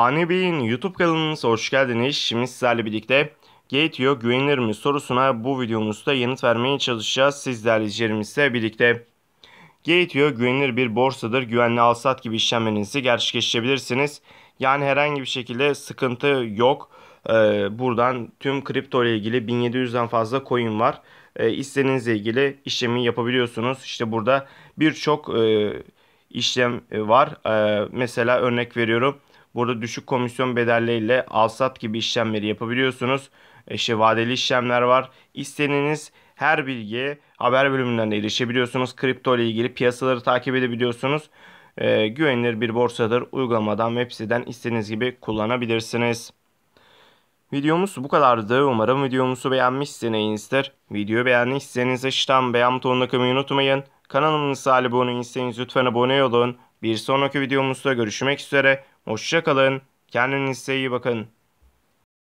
Ani Bey'in YouTube kanalımıza hoş geldiniz. Şimdi sizlerle birlikte Gateo güvenilir mi sorusuna bu videomuzda yanıt vermeye çalışacağız. Sizlerle izleyicilerimizle birlikte. Gateo güvenilir bir borsadır. Güvenli alsat gibi işlemlerinizi gerçekleştirebilirsiniz. Yani herhangi bir şekilde sıkıntı yok. Ee, buradan tüm kripto ile ilgili 1700'den fazla coin var. Ee, istediğinizle ilgili işlemi yapabiliyorsunuz. İşte burada birçok e, işlem var. Ee, mesela örnek veriyorum. Burada düşük komisyon bedelleriyle alsat gibi işlemleri yapabiliyorsunuz. İşte vadeli işlemler var. İstediğiniz her bilgiye haber bölümünden de erişebiliyorsunuz. Kripto ile ilgili piyasaları takip edebiliyorsunuz. Ee, güvenilir bir borsadır. Uygulamadan web siteden istediğiniz gibi kullanabilirsiniz. Videomuz bu kadardı. Umarım videomuzu beğenmişsinizdir. Videoyu beğendiyseniz aşağıdan beğen butonuna kılmayı unutmayın. Kanalımıza abone değilseniz lütfen abone olun. Bir sonraki videomuzda görüşmek üzere. Hoşçakalın. Kendinize iyi bakın.